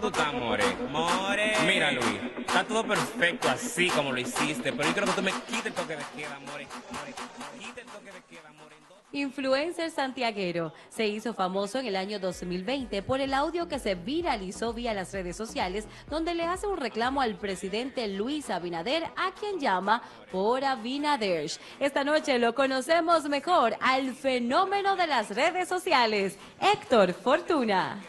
¿Cómo tú estás, More? More. Mira, Luis, está todo perfecto así como lo hiciste, pero yo quiero que tú me quites el toque de queda, More. More, quita el toque de queda, More. Influencer santiaguero se hizo famoso en el año 2020 por el audio que se viralizó vía las redes sociales donde le hace un reclamo al presidente Luis Abinader a quien llama por Abinader. Esta noche lo conocemos mejor al fenómeno de las redes sociales, Héctor Fortuna.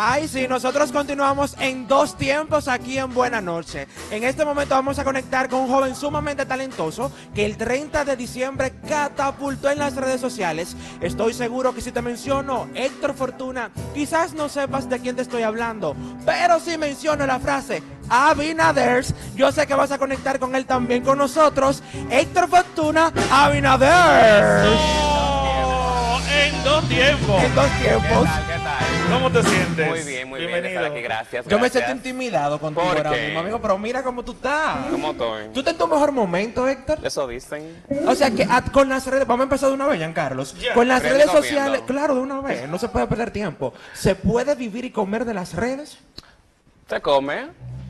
Ay, sí, nosotros continuamos en dos tiempos aquí en Buena Noche. En este momento vamos a conectar con un joven sumamente talentoso que el 30 de diciembre catapultó en las redes sociales. Estoy seguro que si te menciono Héctor Fortuna, quizás no sepas de quién te estoy hablando, pero si menciono la frase Abinaders, yo sé que vas a conectar con él también con nosotros. Héctor Fortuna, Abinaders. En dos tiempos. En dos ¿Qué tiempos. tal? ¿Qué tal? ¿Cómo te sientes? Muy bien, muy bien. estar aquí, gracias. Yo me siento intimidado contigo ¿Por ahora qué? mismo, amigo, pero mira cómo tú estás. ¿Cómo estoy? ¿Tú estás en tu mejor momento, Héctor? Eso dicen. O sea que ah, con las redes, vamos a empezar de una vez, Carlos. Con las redes comiendo. sociales, claro, de una vez, no se puede perder tiempo. ¿Se puede vivir y comer de las redes? ¿Te come?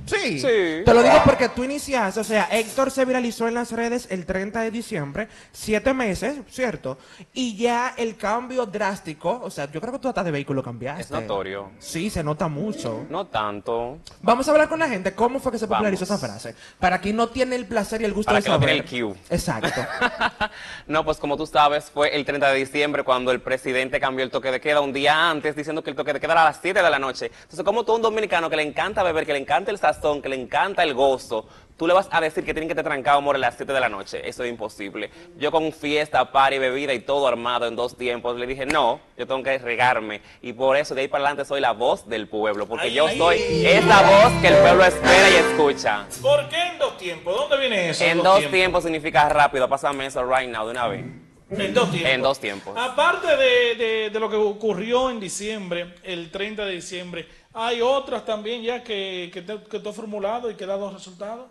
Sí. Sí. Te lo digo porque tú iniciaste, o sea, Héctor se viralizó en las redes el 30 de diciembre, siete meses, ¿cierto? Y ya el cambio drástico, o sea, yo creo que tú hasta de vehículo cambiaste. Es notorio. Sí, se nota mucho. No tanto. Vamos a hablar con la gente cómo fue que se popularizó Vamos. esa frase. Para quien no tiene el placer y el gusto Para de que no saber. tiene el cue. Exacto. no, pues como tú sabes, fue el 30 de diciembre cuando el presidente cambió el toque de queda un día antes, diciendo que el toque de queda era a las 7 de la noche. Entonces, como todo un dominicano que le encanta beber, que le encanta el que le encanta el gozo, tú le vas a decir que tienen que te trancado amor a las 7 de la noche. Eso es imposible. Yo con fiesta, party, bebida y todo armado en dos tiempos, le dije, no, yo tengo que regarme. Y por eso de ahí para adelante soy la voz del pueblo, porque Ay, yo ay. soy esa voz que el pueblo espera y escucha. ¿Por qué en dos tiempos? ¿Dónde viene eso? En dos tiempos significa rápido, pásame eso right now, de una vez. En dos tiempos. En dos tiempos. Aparte de, de- de lo que ocurrió en diciembre, el 30 de diciembre, hay otras también ya que, que, te, que tú has formulado y que ha dado resultados.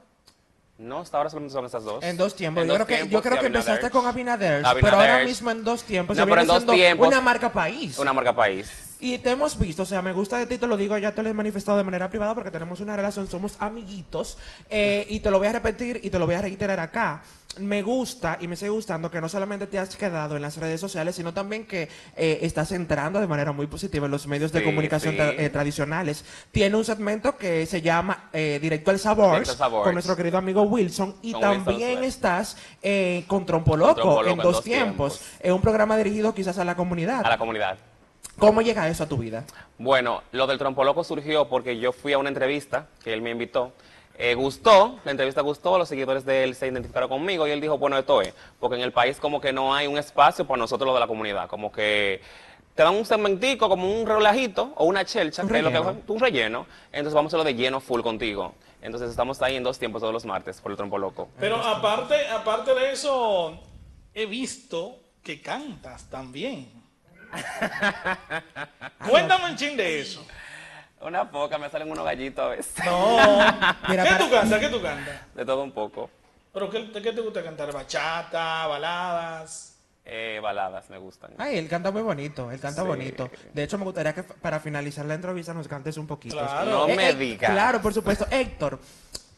No, hasta ahora solamente son esas dos. En dos tiempos. En yo dos creo que, yo creo que empezaste con Abinader, pero ahora mismo en dos tiempos. No, pero en dos tiempos. Una marca país. Una marca país. Y te hemos visto, o sea, me gusta de ti, te lo digo, ya te lo he manifestado de manera privada porque tenemos una relación, somos amiguitos. eh, y te lo voy a repetir y te lo voy a reiterar acá. Me gusta y me sigue gustando que no solamente te has quedado en las redes sociales, sino también que eh, estás entrando de manera muy positiva en los medios de Sí, comunicación sí. tra- eh, tradicionales. Tiene un segmento que se llama eh, Directo al Sabor, con nuestro querido amigo Wilson. Y Con también Wilson, estás eh, con Trompo Loco Trompo Loco en dos tiempos. Es un programa dirigido quizás a la comunidad. A la comunidad. ¿Cómo llega eso a tu vida? Bueno, lo del trompo loco surgió porque yo fui a una entrevista que él me invitó. Eh, gustó, la entrevista gustó, los seguidores de él se identificaron conmigo y él dijo, bueno, esto es, porque en el país como que no hay un espacio para nosotros lo de la comunidad, como que te dan un segmentico, como un relajito o una chelcha, Un que es lo que relleno. un relleno, entonces vamos a hacerlo de lleno full contigo. Entonces estamos ahí en dos tiempos todos los martes por el trompo loco. Pero aparte, aparte de eso, he visto que cantas también. Cuéntame un chin de eso. Una poca, me salen unos gallitos a veces. No. Mira, ¿Qué para- tú cantas? ¿Qué tú cantas? De todo un poco. ¿Pero qué, qué te gusta cantar? ¿Bachata? ¿Baladas? Eh, baladas me gustan. Ay, él canta muy bonito, él canta Sí. bonito. De hecho, me gustaría que para finalizar la entrevista nos cantes un poquito. Claro. No Eh, me eh, digas. Claro, por supuesto. Héctor,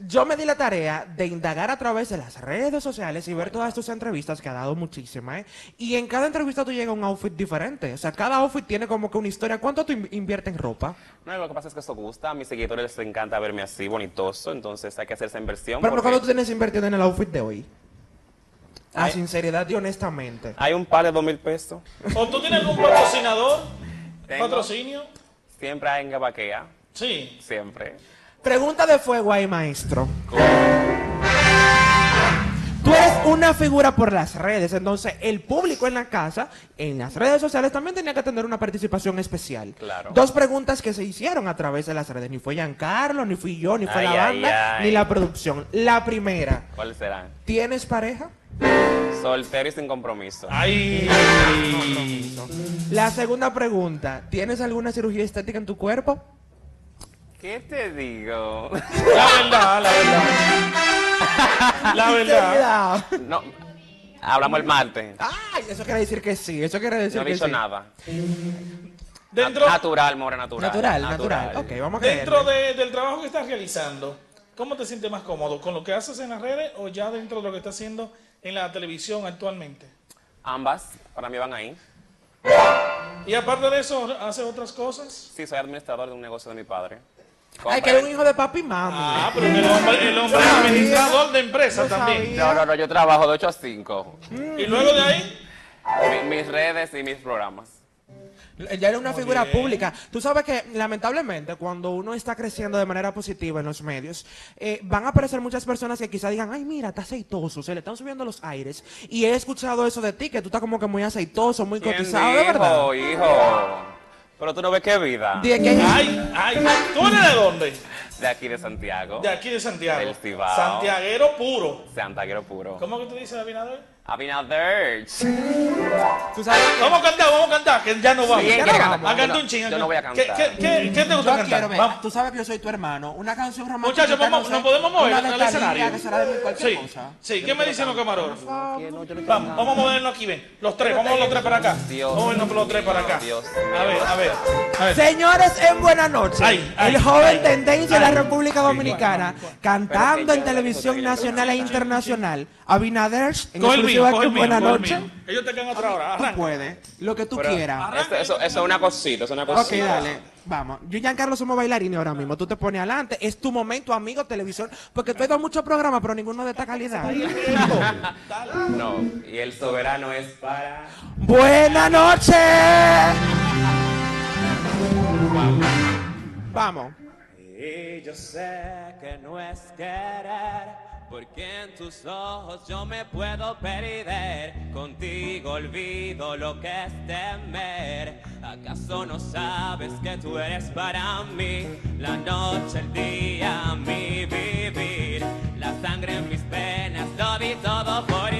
yo me di la tarea de indagar a través de las redes sociales y ver todas tus entrevistas, que ha dado muchísimas, ¿eh? Y en cada entrevista tú llegas a un outfit diferente. O sea, cada outfit tiene como que una historia. ¿Cuánto tú in- inviertes en ropa? No, lo que pasa es que eso gusta. A mis seguidores les encanta verme así, bonitoso. Entonces hay que hacer esa inversión. Pero ¿por porque cuánto tú tienes invertido en el outfit de hoy? A sinceridad y honestamente. Hay un par de dos mil pesos. ¿O tú tienes algún patrocinador? ¿Patrocinio? Siempre hay en Gabaquea. Sí. Siempre. Pregunta de fuego ahí, maestro. Tú eres una figura por las redes, entonces el público en la casa, en las redes sociales también tenía que tener una participación especial. Claro. Dos preguntas que se hicieron a través de las redes, ni fue Giancarlo, ni fui yo, ni fue Ay, la ay, banda, ay. ni la producción. La primera, ¿Cuáles serán? ¿tienes pareja? Soltero y sin compromiso. Ay. La segunda pregunta, ¿tienes alguna cirugía estética en tu cuerpo? ¿Qué te digo? La verdad, la verdad. La verdad. No, hablamos el martes. Ay, eso quiere decir que sí, eso quiere decir No he que sí. nada. Dentro, Natural, more natural. Natural, natural. Ok, vamos a dentro de- del trabajo que estás realizando, ¿cómo te sientes más cómodo? ¿Con lo que haces en las redes o ya dentro de lo que estás haciendo en la televisión actualmente? Ambas, para mí van ahí. Y aparte de eso, ¿haces otras cosas? Sí, soy administrador de un negocio de mi padre. Ay, que eres un hijo de papi y mami. Ah, pero el hombre, el hombre es administrador de empresa también. sabía. No, no, no, yo trabajo de 8 a 5. Y luego de ahí, Mi- mis redes y mis programas. Ya era una figura pública. Tú sabes que, lamentablemente, cuando uno está creciendo de manera positiva en los medios, eh, van a aparecer muchas personas que quizá digan, ay, mira, está aceitoso, se le están subiendo los aires. Y he escuchado eso de ti, que tú estás como que muy aceitoso, muy ¿Quién cotizado, de verdad. dijo, hijo? Pero tú no ves qué vida. De ay, ay, ¿tú eres de dónde? De aquí de Santiago. De aquí de Santiago. Del Cibao. Santiaguero puro. Santiago puro. ¿Cómo que tú dices, Abinader? Abinader. tú sabes Vamos a cantar, vamos a cantar, que ya no vamos. Vamos. A cantar un ching. Yo no voy a ¿Qué, cantar. qué, qué, qué te gusta Yo cantar? quiero ver, Vamos. tú sabes que yo soy tu hermano, una canción romántica. Muchachos, vamos- nos podemos mover al Thalía, escenario. que será de cualquier Sí, cosa. sí, ¿qué me dicen los camarógrafos? Que no, no Vamos, vamos a movernos aquí, ven. Los tres, vamos los tres para acá. Dios Vamos a movernos los tres para acá. Dios A ver, a ver. A ver. Señores, en buena noche. Ay, ay, el joven ay, tendencia de la República Dominicana, cantando en televisión nacional e internacional. Abinader, en Buena Noche. mío. Ellos te quedan otra hora. Tú Arranca. puedes, lo que tú Pero- quieras. Eso, eso, eso es una cosita, es una Ok, cosita. dale. Vamos. Yo y Giancarlo somos bailarines ahora mismo. Tú te pones adelante. Es tu momento, amigo, televisión. Porque tú has dado muchos programas, pero ninguno de esta calidad. No, y el soberano es para. Buena noche. Vamos. Y yo sé que no es querer, porque en tus ojos yo me puedo perder, contigo olvido lo que es temer. ¿Acaso no sabes que tú eres para mí la noche, el día, mi vivir? La sangre en mis penas, lo vi todo por